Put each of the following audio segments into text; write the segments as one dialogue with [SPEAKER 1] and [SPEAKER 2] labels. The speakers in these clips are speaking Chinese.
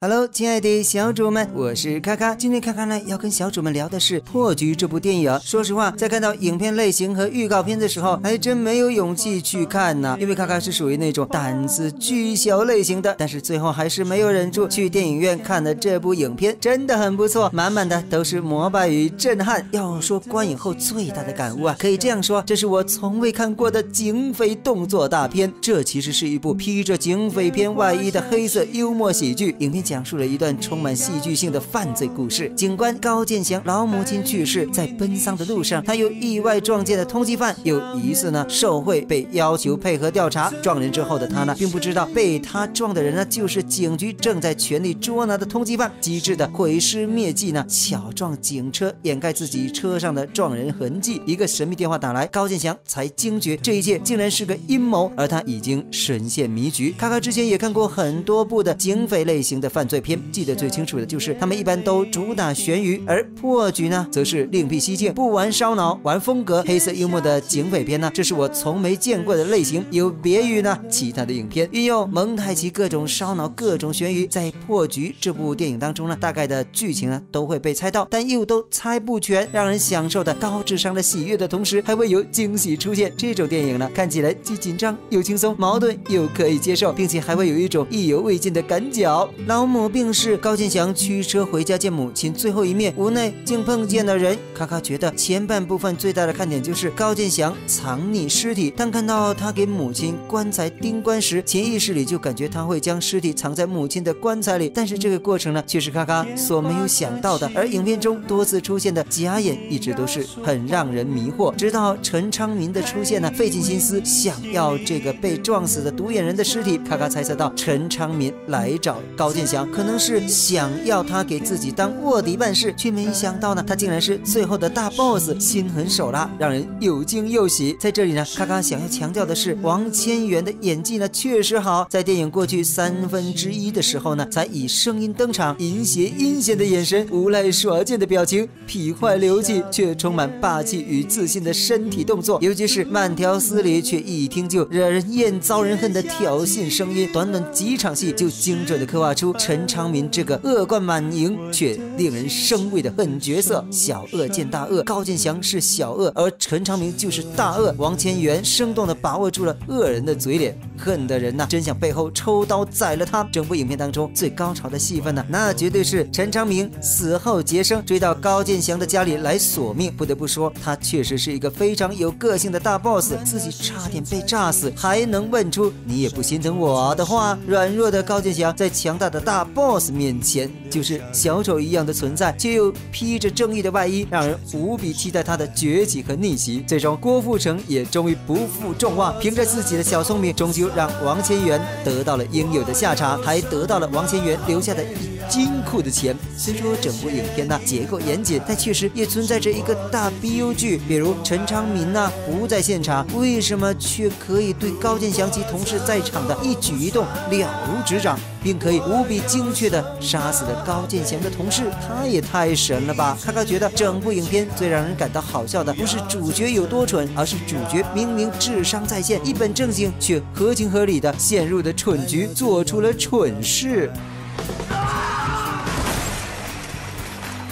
[SPEAKER 1] Hello，亲爱的小主们，我是卡卡。今天卡卡呢要跟小主们聊的是《破局》这部电影。说实话，在看到影片类型和预告片的时候，还真没有勇气去看呢。因为卡卡是属于那种胆子巨小类型的。但是最后还是没有忍住去电影院看了这部影片，真的很不错，满满的都是膜拜与震撼。要说观影后最大的感悟啊，可以这样说，这是我从未看过的警匪动作大片。这其实是一部披着警匪片外衣的黑色幽默喜剧影片。讲述了一段充满戏剧性的犯罪故事。警官高建祥老母亲去世，在奔丧的路上，他又意外撞见了通缉犯，又疑似呢受贿，被要求配合调查。撞人之后的他呢，并不知道被他撞的人呢，就是警局正在全力捉拿的通缉犯。机智的毁尸灭迹呢，巧撞警车，掩盖自己车上的撞人痕迹。一个神秘电话打来，高建祥才惊觉这一切竟然是个阴谋，而他已经深陷迷局。卡卡之前也看过很多部的警匪类型的。犯罪片记得最清楚的就是他们一般都主打悬疑，而破局呢则是另辟蹊径，不玩烧脑，玩风格，黑色幽默的警匪片呢，这是我从没见过的类型，有别于呢其他的影片，运用蒙太奇各种烧脑，各种悬疑，在破局这部电影当中呢，大概的剧情呢都会被猜到，但又都猜不全，让人享受的高智商的喜悦的同时，还会有惊喜出现。这种电影呢，看起来既紧张又轻松，矛盾又可以接受，并且还会有一种意犹未尽的感脚。老。母病逝，高建祥驱车回家见母亲最后一面，无奈竟碰见了人。卡卡觉得前半部分最大的看点就是高建祥藏匿尸体，当看到他给母亲棺材钉棺时，潜意识里就感觉他会将尸体藏在母亲的棺材里。但是这个过程呢，却是卡卡所没有想到的。而影片中多次出现的假眼，一直都是很让人迷惑。直到陈昌明的出现呢，费尽心思想要这个被撞死的独眼人的尸体，卡卡猜测到陈昌明来找高建祥。可能是想要他给自己当卧底办事，却没想到呢，他竟然是最后的大 boss，心狠手辣，让人又惊又喜。在这里呢，咔咔想要强调的是，王千源的演技呢确实好，在电影过去三分之一的时候呢，才以声音登场，淫邪阴险的眼神，无赖耍贱的表情，痞坏流气却充满霸气与自信的身体动作，尤其是慢条斯理却一听就惹人厌、遭人恨的挑衅声音，短短几场戏就精准的刻画出。陈昌明这个恶贯满盈却令人生畏的狠角色，小恶见大恶，高建祥是小恶，而陈昌明就是大恶。王千源生动地把握住了恶人的嘴脸，恨的人呐，真想背后抽刀宰了他。整部影片当中最高潮的戏份呢，那绝对是陈昌明死后劫生，追到高建祥的家里来索命。不得不说，他确实是一个非常有个性的大 boss，自己差点被炸死，还能问出你也不心疼我的话。软弱的高建祥在强大的大。大 boss 面前就是小丑一样的存在，却又披着正义的外衣，让人无比期待他的崛起和逆袭。最终，郭富城也终于不负众望，凭着自己的小聪明，终究让王千源得到了应有的下场，还得到了王千源留下的一金库的钱。虽说整部影片呢结构严谨，但确实也存在着一个大 BU 剧，比如陈昌明呢不在现场，为什么却可以对高建祥及同事在场的一举一动了如指掌？并可以无比精确的杀死了高进贤的同事，他也太神了吧！卡卡觉得整部影片最让人感到好笑的，不是主角有多蠢，而是主角明明智商在线，一本正经却合情合理的陷入的蠢局，做出了蠢事。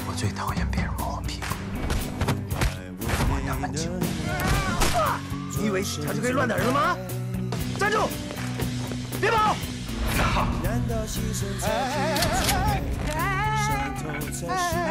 [SPEAKER 2] 我最讨厌别人摸我屁股。我要安静。
[SPEAKER 3] 你以为他就可以乱打人了吗？站住！别跑！难道牺牲才是